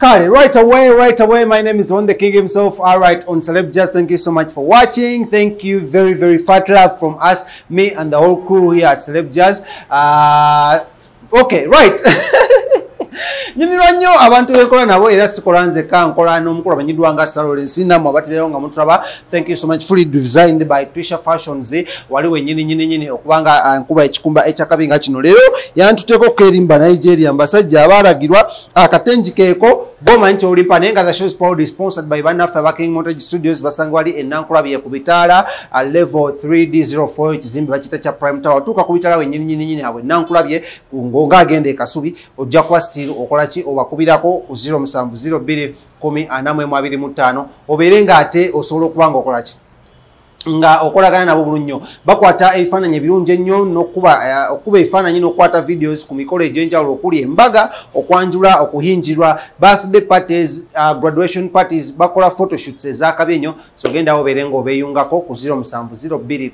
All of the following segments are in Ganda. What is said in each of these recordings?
Kale, right away, right away. My name is One the King himself. All right, on Celeb Just. Thank you so much for watching. Thank you very, very fat love from us, me, and the whole crew here at Celeb Jazz. Uh, okay, right. nyumirwa nnyo abantu bekola nabo era sikola nzeka nkola n'omukulu amanyiddwa nga salolensi nammwe abatibeerawo nga mutulaba thank you so much fully designed by twisha fashions. Wali wenyini nyini nyini okubanga uh, nkuba ekikumba ekyakabi nga kino. Leero yantuteeko okukerimba nigeria mbasajja abalagirwa akatengi keeko bomanyi nti olimpa naye nga the show is proudly sponsored by bannaffe aba king montage studios basanga wali enankulabiye ku bitaala level 3d04 ekizimbe bakita kya prime tower. Tuuka ku bitaala wenyini nyini nyini abwe enankulabye ng'onga agenda ekasubi ojja kuba still okola ki obakubirako ku 0702 1 obeere ng'ate osobola okuba nga okola ki nga okolagana nabo bulunyo bakwata ebifaananyi ebirungi ennyo okuba ebifaananyi n'okukwata videos ku mikolo egy'enjawulo okuli embaga okwanjula okuhinjirwa birthday parties uh, graduation parties bakola photoshoots ezakabi ennyo. So gendawo obeere nga obeeyungako ku 0702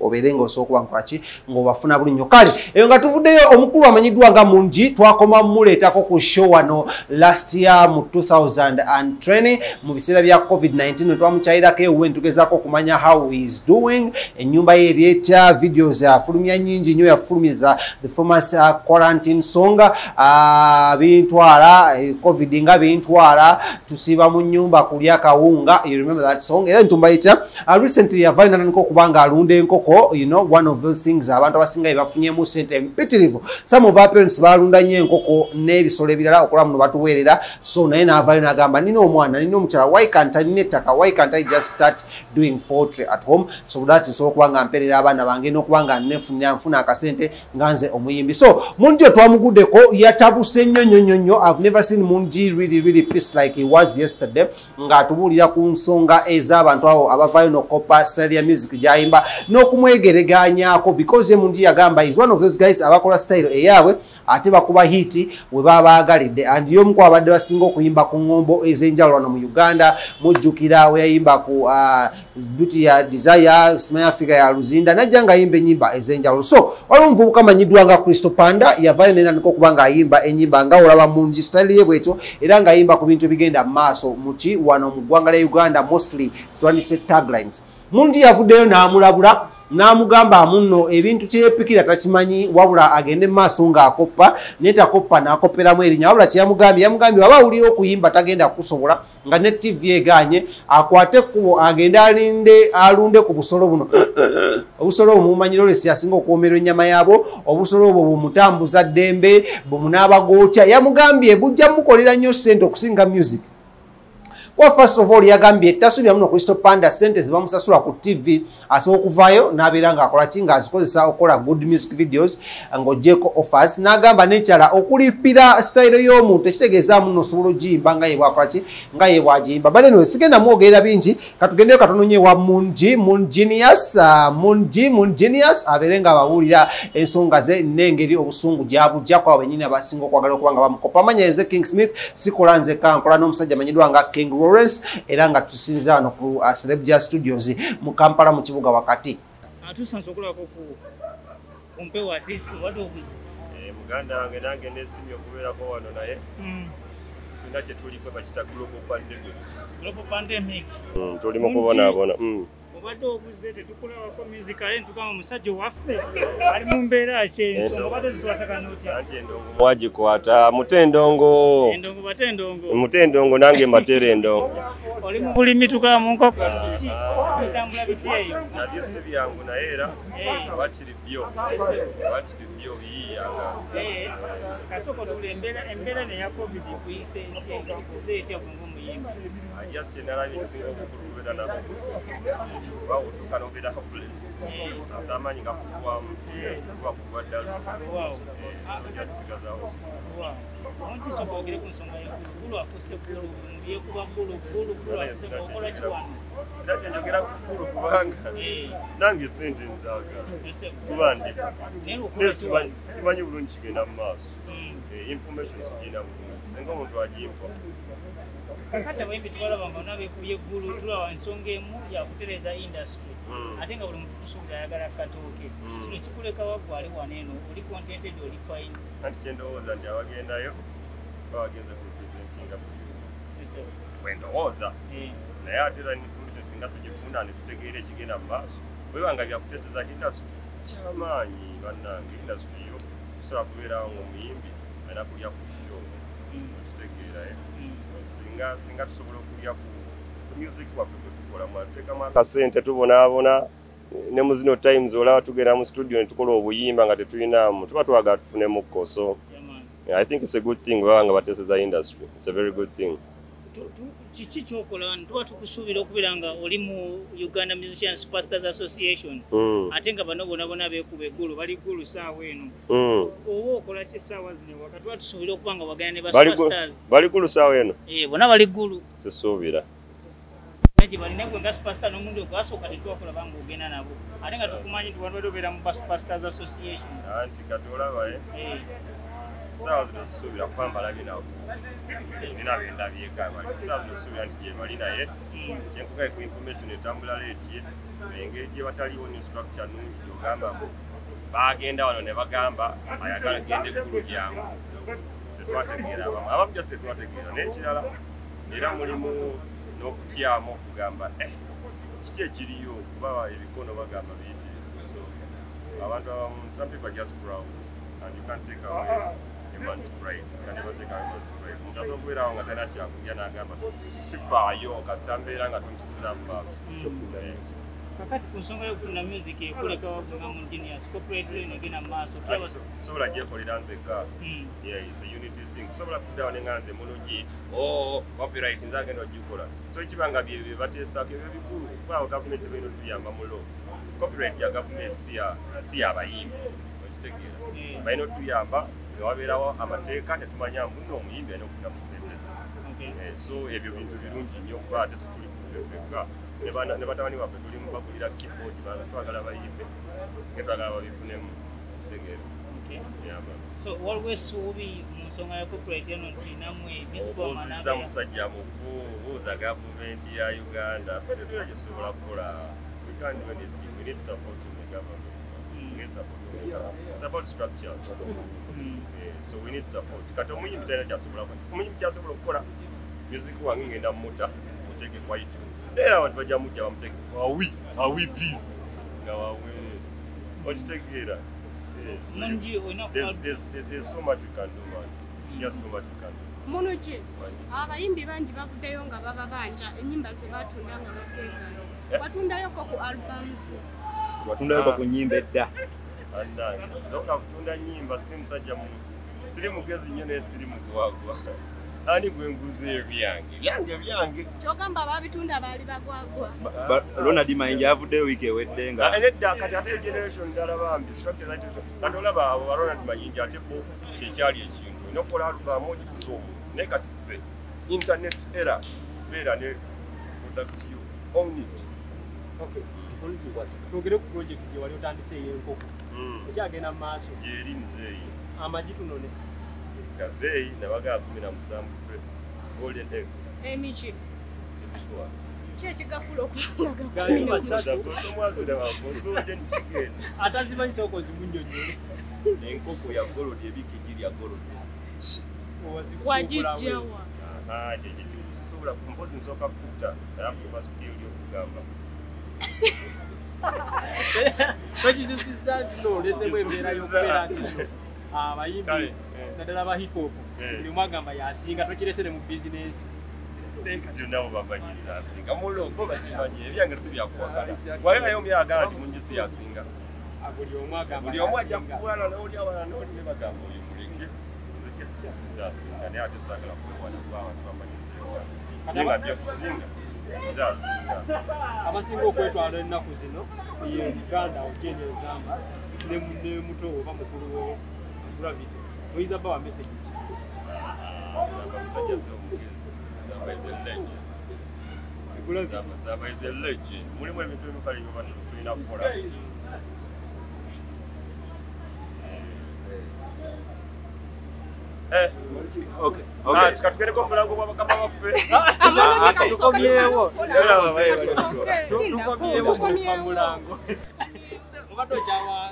obeere nga osobola okuba nkolaki ng'obafuna bulunyo kale eyo nga tuvuddeyo omukulu amanyiddwa nga mungi twakoma muleetako ku show wano last year mu 2020 mu biseera bya covid-19 netwamukyayirako ewe ntugezako okumanya how is doing. Enyumba ye eryetya videos afulumya nyingi nnyo yafulumiza the famous uh, quarantine song uh, bintwala uh, covid nga bintwala tusiiba mu nyumba kulya kawunga you remember that song? Era ntumbayita uh, recently yavainananiko okubanga alunda enkoko you know one of those things abantu abasinga bebafunyemu sente empitirivu some of our parents balunda nnyo enkoko n'ebisolo ebirala okulaba muno batuweerera. So naye naavayo nagamba nina omwana nina omukyala why can't I nina ettaka why can't I just start doing poetry at home? So that nsobola okuba nga mperera abaana bange n'okuba nga nefunira nfuna akasente nga nze omuyimbi. So mungi yo twamuguddeko yatabuse nnyo nnyo nnyo nnyo i've never seen mungi really really peace like he was yesterday. Ng'atubuulira ku nsonga ez'abantu awo abavayo nokopa style ya music gyayimba n'okumwegereganyako. Because ye mungi yagamba is one of those guys abakola style eyaabwe ate bakuba hiti we baba baagalidde and yomuku abadde basinga okuyimba ku ngombo ez'enjawulo wano mu mujjukira we yayimba ku uh, beauty ya desire smile africa ya luzinda najja nga ayimba enyimba ez'enjawulo. So waliwo omuvubuka amanyiddwa nga kristo panda yavayo nenaniko okuba nga ayimba enyimba nga olaba mungi style ye bwetyo era ng'ayimba ku bintu ebigenda maaso muki wano mu ggwanga lya uganda mostly zitwandise taglines. Mungi yavuddeyo n'amulabula n'amugamba muno ebintu kyeyepikira takimanyi wabula agende mumaaso ng'akoppa naye takoppa n'akoperamu erinnya. Wabula kyeyamugambye yamugambye waba awulira okuyimba tagenda kukusobola nga ne tv eganye akwate ekkubo agende alinde alunde ku busolo buno. Obusolo obwo mumanyira olwesi asinga okuwomerwa ennyama yaabwo obusolo obwo bumutambuza ddembe bumunaabagokya yamugambye bujja mukolera nnyo ssente okusinga music kuba first of all yagambye tasuubira muno kristo panda sente zebamusasula ku tv asobola okuvaayo n'abeera ng'akolaki ng'azikozesa okukola good music videos ng'ogyeko offers. N'agamba nekyala okulipira sitayiro y'omuntu ekitegeeza muno osobola ogiyimba nga ye bwakolaki nga ye bwagiyimba. But anyway sigenda mwogerera bingi katugendeyo katononye wa mungi mungenius uh, mungi mungenius abeere nga abawulira ensonga ze n'engeri obusungu gyabujjako abo benyini abasinga okwagala okuba nga bamukopa. Amanyereze king smith sikola nzeka nkola n'omusajja amanyiddwa nga king lawrence era nga tusinzira wano ku uh, celebja studios mu kampala mu kibuga wakati. Atusanze okulabako ku kumpewo atisi wati obuzi Eh, muganda wange nange nesimye okubeerako wano naye tulina kyetuliko bakita global pandemic. Global pandemic. Mm, tuli mu kubonaabona Mm. Obadde obuze tetukulabako musicale ntukama omusajja owaffe ali mu mbeera ki ensonga obadde zitwatagana otya anti endongo mwagikwata. Mute endongo endongo bate endongo mute endongo nange mbatera endongo oli mu bulimi tukaba mu nkoko? Kiki? Bitambula biti eyo? Nabyo si byangu naye era Eh. bakiri byo bakiri byo biyiyanga Eh, kasoko tula embeera neya covid ekuze etya kunga omuyimba just kyenalabye kisinga obukulu kubeera nabo kuba otuuka nobeera hopeless kasita amaanyi gakugwamu kuba kugwa ddala Eh, so jasigazawo ontiisa okwogere ku nsonga yagulu afuse gulu yekuba gulu gulu gulu afuse okola kiwano kira kyenjogera kukulu kubanga nange sente nzaagala kuba ndimu naye simanyi- bulungi kigenda mu maaso. Eh, information sigenda bulungi singa omuntu agimpa kakati abembi tubalaba nga onabekubye eggulu tulaba ensonga emu yakutereza industry Mm. ate nga buli muntu tusuubira ayagala katooke Mm. kino kikuleka waggwe ali wano eno oli contented oli fine anti kyendowooza nti abagendayo babagenze ku representinga bwendowooza Eh, naye ate era information singa tugifuna ne tutegeera ekigenda mu maaso webanga byakuteeseza industry kyamaanyi bannange industry yo tusobola kubeerawo ngaomuyimbi alina kulya ku show mm, okitegeera eh? mm. Singa singa tusobola okulya ku music waffe gwe tukola mwateekamu akasente tubonaabona ne mu zino times olaba tugenda mu studio ne tukola obuyimba nga tetulinamu tuba twagala tufunemukko so Yaman. i think it's a good thing baba nga bateeseza industry. It's a very good thing. tu- kiki kyokola tuba tukusuubira okubeera nga oli mu uganda musician superstars association. Mm. ate nga bano bona bona beekuba eggulu bali ggulu saawa eno. Mm. oba okola ki essaawa zino waka tuba tusuubira okuba nga wagana ne ba Bali gu- superstars bali ku lusaawo eno? Eh, bonna bali ggulu sisuubira gye balina gwe nga superstar n'omundi ogwasooka tetwakulaba nga ogenda nabo. Ate nga tukumanyi nti wano obeera mu ba superstars association. Anti kati olaba eh, Eh, saawa zino sisuubira kwambala binabo nina bendabyeko abali saawa zino sisuubira nti gye bali naye kyenkugaye ku information etambula leetye engeri gye bataliwo new structure nungi gyogamba mbu bagenda wano ne bagamba ayagala genda eggulu lyangu. Tetwategeera abamu. Abamu jasi tetwategeera n'ekirala era mulimu n'okutyamu okugamba eh kiki ekiriyo? Kuba ebikono bagamba biyitirivu so abantu abamu some people are just proud and you can't take away a man's pride you can never take away a man's pride omuntu asobola okubeerawo nga talina kyakulya n'agamba sifaayo kasita mbeera nga tomusiza mu maaso Eh, kakati ku nsonga y'okutunda music ekuleka wagwe nga mu engineers corporate lane egenda mu maaso sobola gyekolera nzekka Mm, Yeah, it's a unity thing. Sobola kuddawo ne nga nze munogi oh copyright nze agenda ogikola. So ekibanga bye bye bateesako ebyo bikulu kubaawo gavumenti ebeera otuyamba mu law. Copyright ya gavumenti si ya si ya bayimbi. Okitegeera. Balina otuyamba ne wabeerawo amateeka tetumanya muno omuyimbi alina okufuna mu ssente. Eh, so ebyo bintu birungi nnyo kuba ate tetuli kufefeka ne batabani baffe tulimu bagulira keyboard twagala bayimbe ne twagala babifunemu. Man. so waliwo essuubi mu nsonga ya corporate eno nti nammwe obuuzizza musajja mufu buuza gavumenti ya uganda. Ffe tetulina kyetusobola kukola. We can't do anything. We need support from the government need support the government. It's about structures Eh, so we need support. Kati omuyimbi talina kyasobola kukola omuyimbi kyasobola okukola? Music wange ngenda mumuta muteeke kwa itunes. Era abantu bajja mujja bamuteeke. Awi awi please. Nga okitegeera Eh, so olina there's, so much we can do man. Just so much we can do. Muno gye Man. abayimbi bangi bavuddeyo nga baba banja ennyimba ze batunda nga bazeegayo Eh. watundayoko ku albums watundayoko ku nyimba edda. Annange soka kutunda nyimba siri musajja mu siri mugezi nnyo naye siri mugwagwa ani gwe nguza ebyange? Byange byange. Kyogamba babitunda baali bagwagwa. Ba- ba- ronald mayinja yavuddeyo wiiki ewedde nga Ah, nedda kati ate generation ddala bambi kati olaba abo ba ronald mayinja ate bo kyekyali ekintu olina okukola alubamu ogikuza omuntu naye kati ffe internet era beera ne product yo own it twogere ku project gye wali otandise ey'enkoko Mm, ekyagenda mu maaso. Gyeri muzeeyi amagi tunone. Gabeeyi nabagaa kumi na musanvu golden eggs. Emiki. Emitwalo ki ekigafula okubanga Gali basatu. golden chicken. Atazimanyisa okozi munnyonnyole enkoko ya golodi ebika egirya golodi wagijjawa kisobola mpozi nsooka kutta. Nayakuba sikiri okugamba tokitusiza nti noolesemu embeera y'okubeera nti abayimbi eh. naddala ba hip hop Eh. buli omu agamba yasinga tokiresere mu bizinensi naye kati nabo bamanyiriza asinga mulongo bakimanyi ebyange si byakuwagala walegayo omuyagala nti munjisi yasinga Ah, buli omu agamba buli omu ajja yasinga. kukulana n'oli awala n'oli ne bagamba oyo mulenge nze asinga naye ate saagala kwewana kuba abantu bamanyiseewa naye nga byekusinga nze asinga abasinga okwetwala ennaku zino ye muganda ojeni ezamba ne mu- ne muto oba mukulu wo gravity. Oyinza bawa message? Musajja si omugezi. Zamba is a legend. Zamba is a legend. Mulimu ebintu ebikale byoba tulina kukola mulango obadde okyawa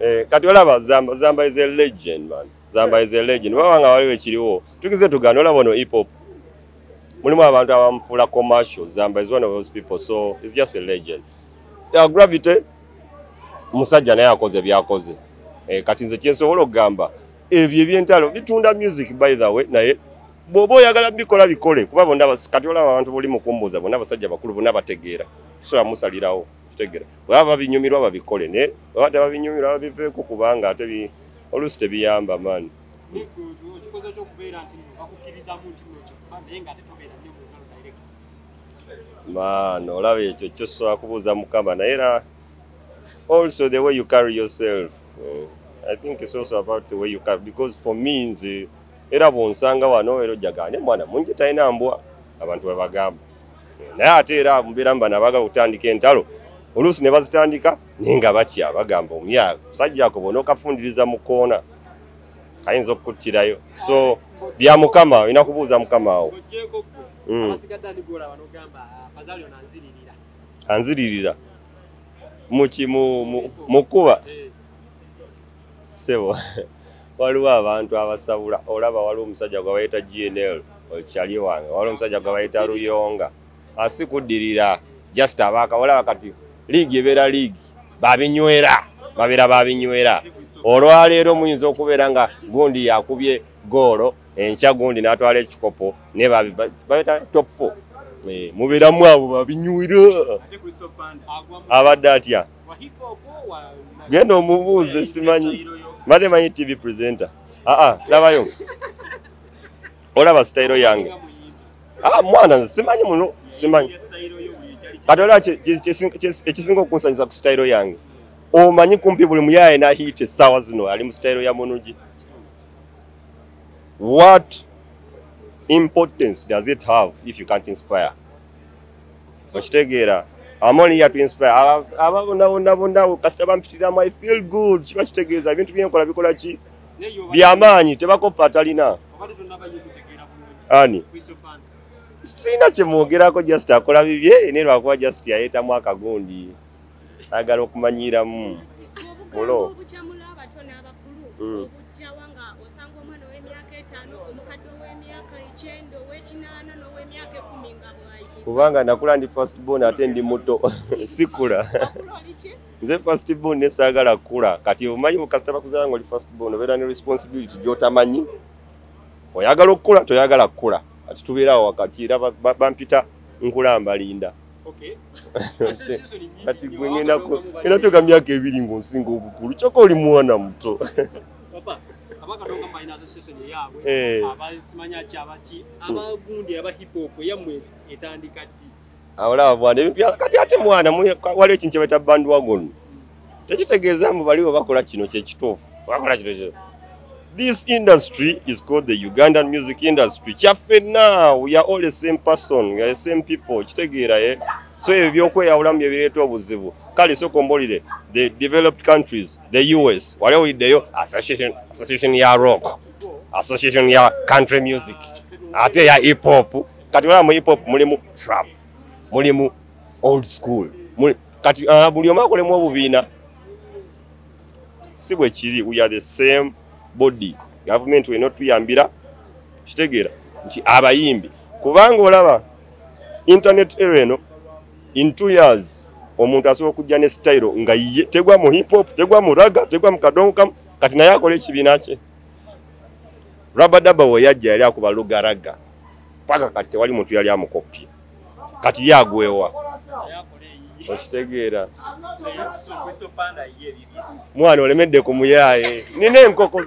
Eh, kati olaba zamba is a legend man. Zamba is a legend. Baba nga waliwo ekiriwo tugize tugana olaba ono hip hop. Mulimu abantu abamufuula commercial. Zamba is one of those people so is just a legend. Gravity musajja naye akoze byakoze. Eh, kati nze kyensobola okugamba ebyo ebyentalo bitunda music by the way naye bw'oba oyagala bikola bikole. Kuba bonna kati olaba abantu boli mukumbuuza bonna abasajja bakulu bonna bategeera. Tusobola musalirawo tutegeera bwaba babinyumirwa babikole. Naye baba tebabinyumirwa babiveeko kubanga ate oluusi tebiyamba maani mu man olaba ekyo kyosobola kubuuza mukama naye era also the way you carry yourself. eh, i think it's also about the way you carry because for me nze era bwonsanga wano era ojagane mwana mungi talina mbwa abantu webagamba naye ate era mubeera mu bano abaga kutandika entalo oluusi ne bazitandika naye nga batya bagamba omyaka musajja ako bona okafundiriza mu koona kayinza okukuttirayo. So bya mukama olina kubuuza mukama awo ng'oggyeko gwe Mm. abasigadde ani gwolaba n'ogamba "Ah, fazali ono anziririra anziririra muki mu- ssebo. Waliwo abantu abasabula olaba waliwo omusajja gwe bayita gnl okyali wange waliwo omusajja gwe bayita ruyonga asi kuddirira just abaaka olaba kati liigi ebeera liigi babinywera babeera babinywera. Olwaleero muyinza okubeera nga gundi yakubye goolo enkya gundi n'atwala ekikopo ne babi- ba- bayita top four mubeeramu abo babinywera ate Crystal Band agwa mu abadde atya? Genda omubuuze simanyi. Mbadde manyi tv presenter. Aa labayo olaba sitayiro yange. Ah mwana nze simanyi muno? Simanyi. Kati kye- ekisinga okunsanyusa ku sitayiro yange. Omanyi kumpi buli muyaye nahiita essaawa zino ali mu sitayiro ya munugi what importance does it have if you can't inspire? Okitegeera I'm only here to inspire. Aba- bonna bonna bonna kasita bampitiramu i feel good. Kiba kitegeeza ebintu byenkola bikola ki? Byamaanyi tebakoppa bulungi ani? Sina kyemwogerako just akola bibye naye lwakuba just yayetamu akagundi ayagala okumanyiramu. Mulo. Abato n'abakulu Mm. obujjawa nga osanga omwana ow'emyaka etaano omukadde ow'emyaka ekyenda ow'ekinaana n'ow'emyaka ekumi nga bwayimba. Kubanga nakula ndi first born ate ndi muto sikula. Nze first born nesaagala kula. Kati omanyi mukasita bakuzaala nga oli first born obeera ne responsibility gyotamanyi? Oyagala okukula toyagala kukula kati tubeerawo wakati era ba- ba- bampita nkulamba linda. okay kati gwe ngenda tuka myaka ebiri ng'onsinga obukulu kyokka oli mwana muto abakatonga balina association eyaabwe Eh. abasimanya ki abaki abagundi aba hip hop eyammwe etandika ddi awolaba bwana kati ate mwana waliwo ekintu kyebaita bandwagon tekitegeeza mbu baliwo bakola kino kyekituufu bakola kino kye this industry is called the ugandan music industry. Kyaffenna we are all the same person. We are the same people. Kitegeera ye so ebyo byokweyawulamu bye bireeta obuzibu. Kale sooka ombuulire the developed countries the us wali owuliddeyo association, association ya rock association ya country music ate ya hip hop kati olaba mu hip hop mulimu trap mulimu old school kati uh, buli omu akolemu obubiina si bwe kiri. We are the same body. Gavumenti wena otuyambira kitegeera nti abayimbi. Kubanga olaba internet era eno in two years omuntu asobola okujja ne style nga ye tegwa mu hip hop tegwa mu raga tegwa mu kadongo kamu kati naye akola ekibiina kye. Rabadaba we yajja yali akuba lugaraga paka kati tewali muntu yali amukopye kati ye agwewa. Okitegeera. Mwana olemedde ku muyaaye nina enkoko